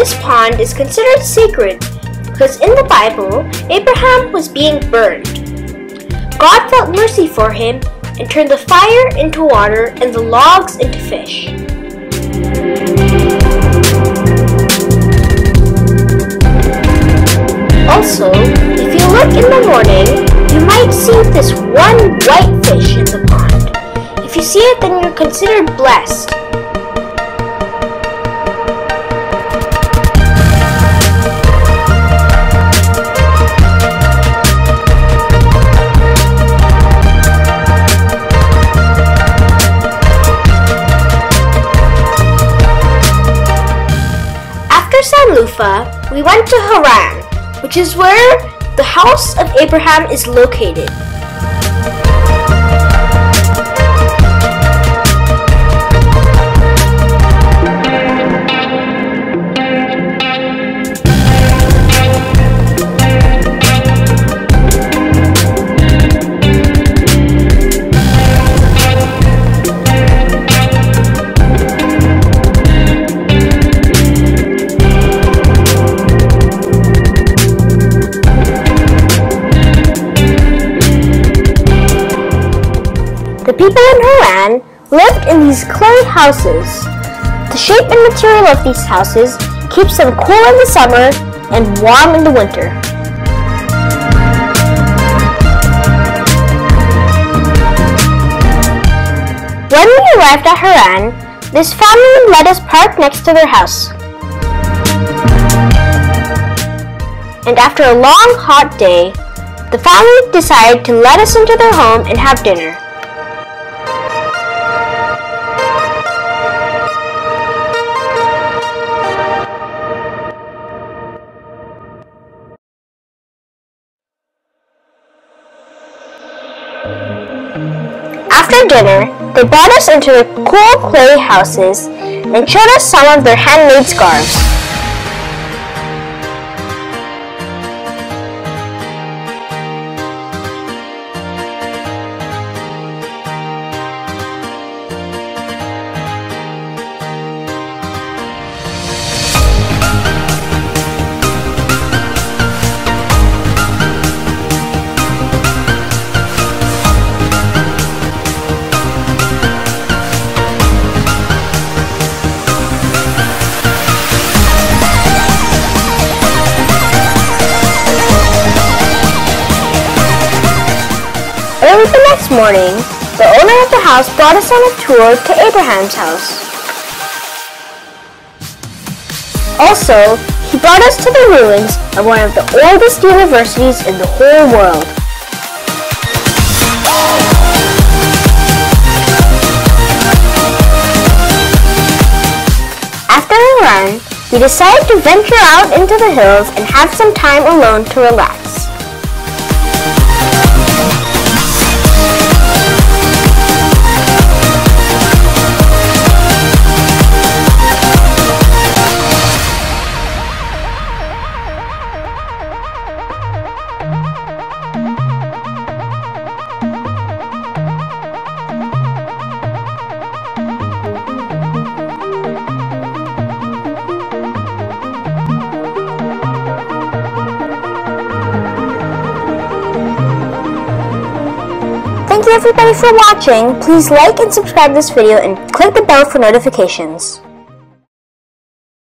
land is considered sacred because in the Bible, Abraham was being burned. God felt mercy for him and turned the fire into water and the logs into fish. Also, if you look in the morning, you might see this one white fish in the pond. If you see it, then you're considered blessed. After Sanlurfa, we went to Harran, which is where the house of Abraham is located. People in Harran lived in these clay houses. The shape and material of these houses keeps them cool in the summer and warm in the winter. When we arrived at Harran, this family let us park next to their house. And after a long hot day, the family decided to let us into their home and have dinner. After dinner, they brought us into their cool clay houses and showed us some of their handmade scarves. Early the next morning, the owner of the house brought us on a tour to Abraham's house. Also, he brought us to the ruins of one of the oldest universities in the whole world. After a run, we decided to venture out into the hills and have some time alone to relax. Everybody for watching. Please like and subscribe this video and click the bell for notifications.